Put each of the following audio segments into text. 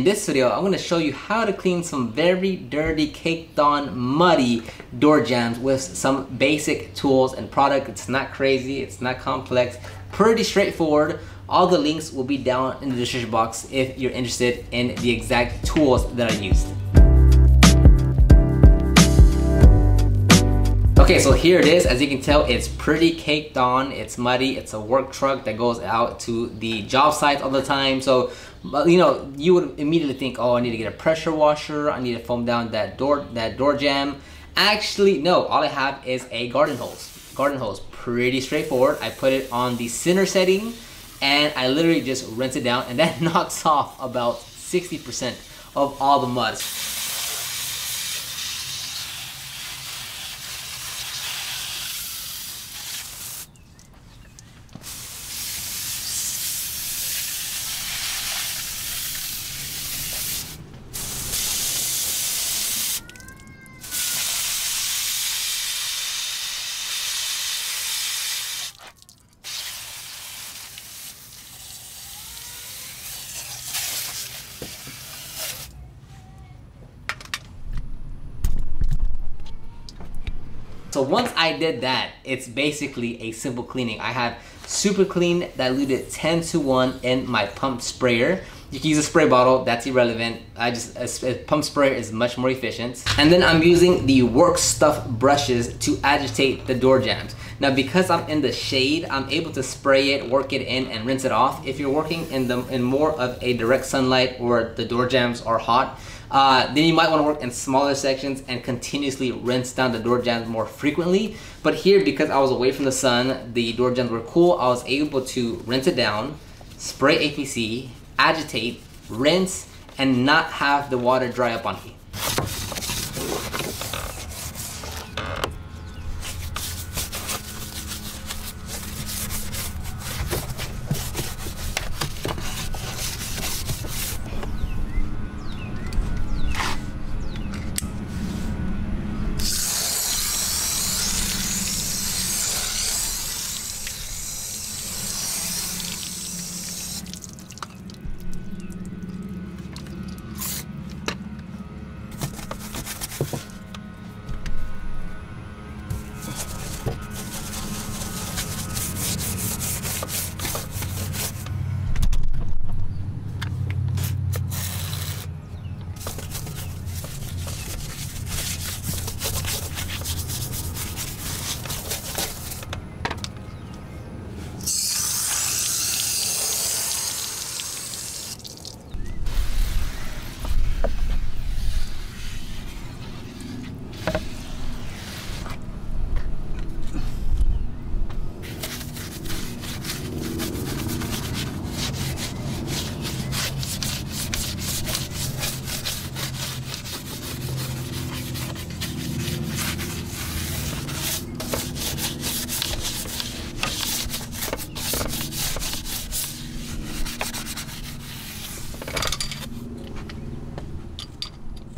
In this video, I'm going to show you how to clean some very dirty, caked on, muddy door jambs with some basic tools and product. It's not crazy, it's not complex, pretty straightforward. All the links will be down in the description box if you're interested in the exact tools that I used. Okay, so here it is. As you can tell, it's pretty caked on. It's muddy. It's a work truck that goes out to the job site all the time. So, you know, you would immediately think, oh, I need to get a pressure washer. I need to foam down that door, that door jamb. Actually, no. All I have is a garden hose. Garden hose, pretty straightforward. I put it on the center setting, and I literally just rinse it down, and that knocks off about 60% of all the mud. So once I did that, it's basically a simple cleaning. I have super clean diluted 10 to 1 in my pump sprayer. You can use a spray bottle, that's irrelevant. I just, a, pump sprayer is much more efficient. And then I'm using the work stuff brushes to agitate the door jambs. Now because I'm in the shade, I'm able to spray it, work it in, and rinse it off. If you're working in the in more of a direct sunlight or the door jambs are hot, uh, then you might want to work in smaller sections and continuously rinse down the door jambs more frequently. But here, because I was away from the sun, the door jambs were cool, I was able to rinse it down, spray APC, agitate, rinse, and not have the water dry up on me.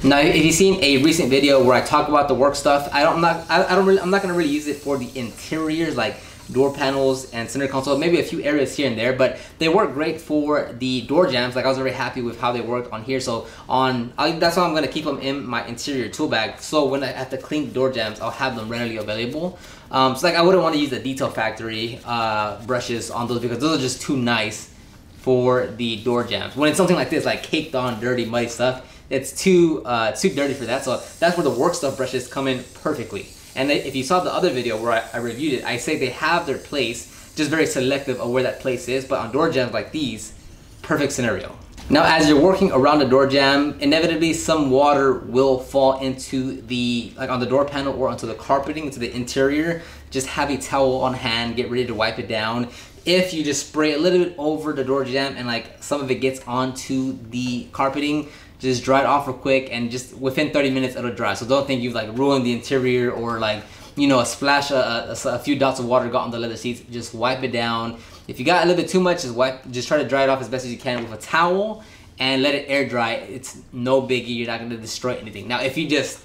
Now, if you've seen a recent video where I talk about the work stuff, I don't, I'm not, I, don't really, I'm not gonna really use it for the interiors like door panels and center console, maybe a few areas here and there, but they work great for the door jambs. Like I was very happy with how they worked on here. So on, I, that's why I'm gonna keep them in my interior tool bag. So when I have to clean door jambs, I'll have them readily available. Um, so like I wouldn't want to use the Detail Factory uh, brushes on those because those are just too nice for the door jambs. When it's something like this, like caked on, dirty, muddy stuff, it's too uh, too dirty for that. So that's where the work stuff brushes come in perfectly. And if you saw the other video where I, I reviewed it, I say they have their place, just very selective of where that place is. But on door jambs like these, perfect scenario. Now, as you're working around the door jamb, inevitably some water will fall into the, like on the door panel or onto the carpeting, into the interior. Just have a towel on hand, get ready to wipe it down. If you just spray a little bit over the door jamb and like some of it gets onto the carpeting, just dry it off real quick and just within 30 minutes it'll dry. So don't think you've like ruined the interior or like, you know, a splash, a, a, a few dots of water got on the leather seats. Just wipe it down. If you got a little bit too much, just wipe, just try to dry it off as best as you can with a towel and let it air dry. It's no biggie. You're not gonna destroy anything. Now, if you just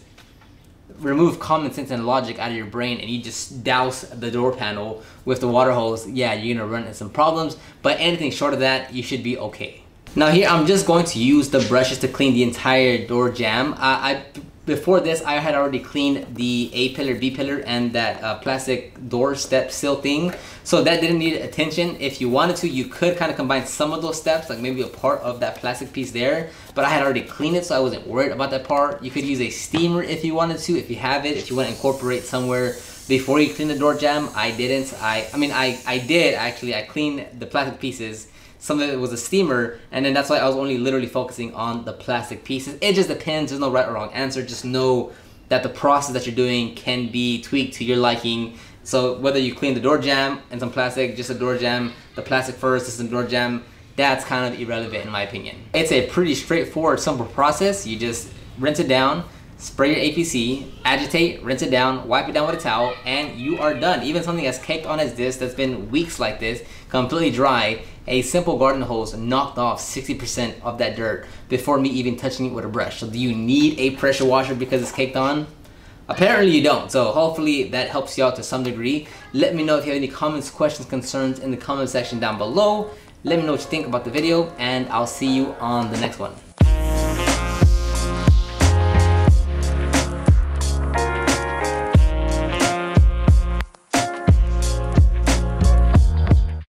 remove common sense and logic out of your brain and you just douse the door panel with the water hose, yeah, you're gonna run into some problems. But anything short of that, you should be okay. Now here I'm just going to use the brushes to clean the entire door jamb. Uh, I before this, I had already cleaned the A pillar, B pillar, and that uh, plastic door step sill thing. So that didn't need attention. If you wanted to, you could kind of combine some of those steps, like maybe a part of that plastic piece there. But I had already cleaned it, so I wasn't worried about that part. You could use a steamer if you wanted to, if you have it, if you want to incorporate somewhere before you clean the door jamb. I didn't. I, I mean, I, I did actually. I cleaned the plastic pieces some of it was a steamer, and then that's why I was only literally focusing on the plastic pieces. It just depends. There's no right or wrong answer. Just know that the process that you're doing can be tweaked to your liking. So whether you clean the door jamb and some plastic, just a door jamb, the plastic first, is the door jamb, that's kind of irrelevant in my opinion. It's a pretty straightforward, simple process. You just rinse it down, spray your APC, agitate, rinse it down, wipe it down with a towel, and you are done. Even something as caked on as this, that's been weeks like this, completely dry, a simple garden hose knocked off 60% of that dirt before me even touching it with a brush. So do you need a pressure washer because it's caked on? Apparently you don't, so hopefully that helps you out to some degree. Let me know if you have any comments, questions, concerns in the comment section down below. Let me know what you think about the video, and I'll see you on the next one.